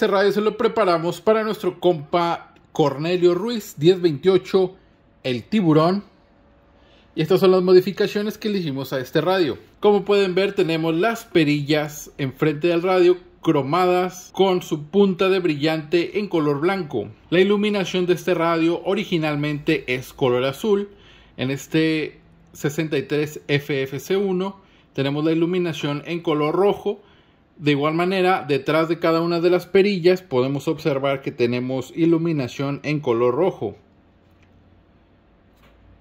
Este radio se lo preparamos para nuestro compa Cornelio Ruiz 1028, el tiburón. Y estas son las modificaciones que le hicimos a este radio. Como pueden ver tenemos las perillas enfrente del radio cromadas con su punta de brillante en color blanco. La iluminación de este radio originalmente es color azul. En este 63 FFC1 tenemos la iluminación en color rojo. De igual manera, detrás de cada una de las perillas podemos observar que tenemos iluminación en color rojo.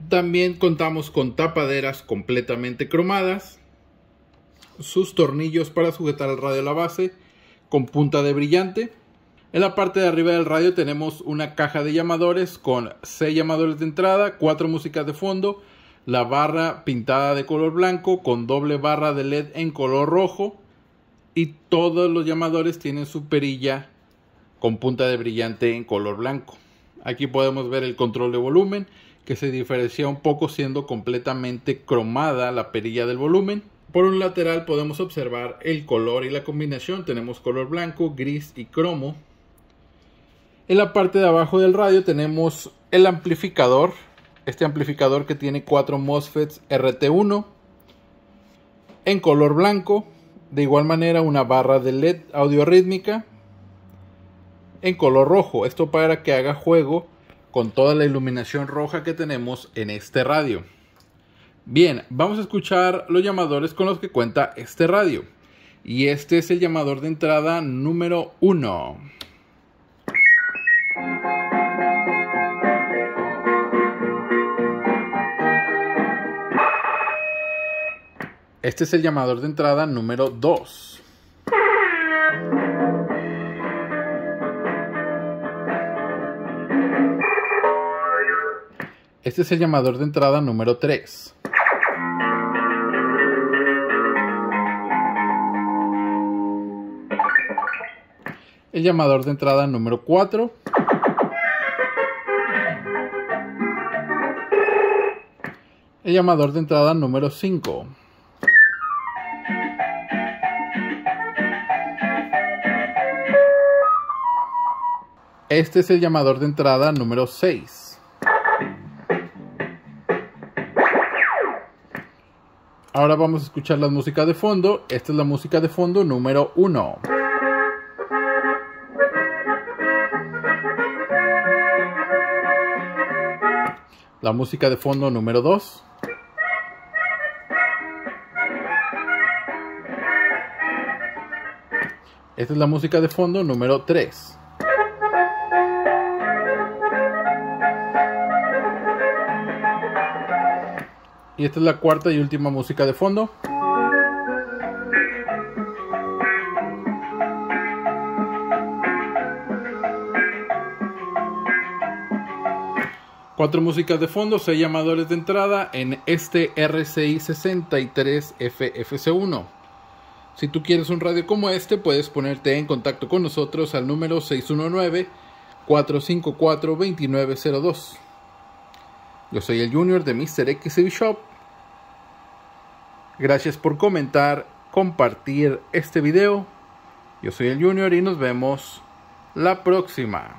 También contamos con tapaderas completamente cromadas, sus tornillos para sujetar el radio a la base con punta de brillante. En la parte de arriba del radio tenemos una caja de llamadores con 6 llamadores de entrada, 4 músicas de fondo, la barra pintada de color blanco con doble barra de LED en color rojo y todos los llamadores tienen su perilla con punta de brillante en color blanco. Aquí podemos ver el control de volumen que se diferencia un poco siendo completamente cromada la perilla del volumen. Por un lateral podemos observar el color y la combinación. Tenemos color blanco, gris y cromo. En la parte de abajo del radio tenemos el amplificador. Este amplificador que tiene cuatro MOSFETs RT1 en color blanco. De igual manera una barra de LED audio rítmica en color rojo. Esto para que haga juego con toda la iluminación roja que tenemos en este radio. Bien, vamos a escuchar los llamadores con los que cuenta este radio. Y este es el llamador de entrada número 1. Este es el llamador de entrada número 2. Este es el llamador de entrada número 3. el llamador de entrada número 4. El llamador de entrada número 5. Este es el llamador de entrada número 6. Ahora vamos a escuchar la música de fondo. Esta es la música de fondo número 1. la música de fondo número 2. Esta es la música de fondo número 3. Y esta es la cuarta y última música de fondo. Cuatro músicas de fondo, seis llamadores de entrada en este RCI 63FFC1. Si tú quieres un radio como este, puedes ponerte en contacto con nosotros al número 619-454-2902. Yo soy el Junior de Mr. XCB Shop. Gracias por comentar, compartir este video. Yo soy el Junior y nos vemos la próxima.